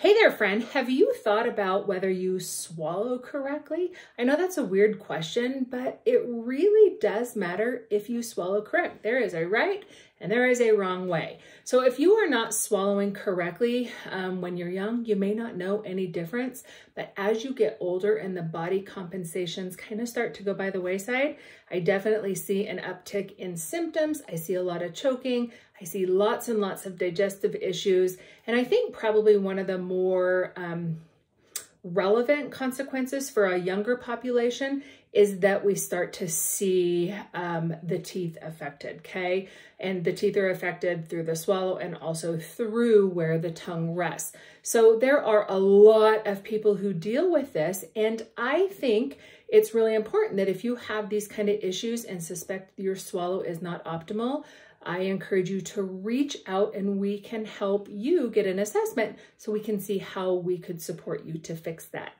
Hey there, friend. Have you thought about whether you swallow correctly? I know that's a weird question, but it really does matter if you swallow correct. There is a right and there is a wrong way. So if you are not swallowing correctly um, when you're young, you may not know any difference, but as you get older and the body compensations kind of start to go by the wayside, I definitely see an uptick in symptoms. I see a lot of choking. I see lots and lots of digestive issues. And I think probably one of the more um, relevant consequences for a younger population is that we start to see um, the teeth affected, okay? And the teeth are affected through the swallow and also through where the tongue rests. So there are a lot of people who deal with this. And I think it's really important that if you have these kind of issues and suspect your swallow is not optimal, I encourage you to reach out and we can help you get an assessment so we can see how we could support you to fix that.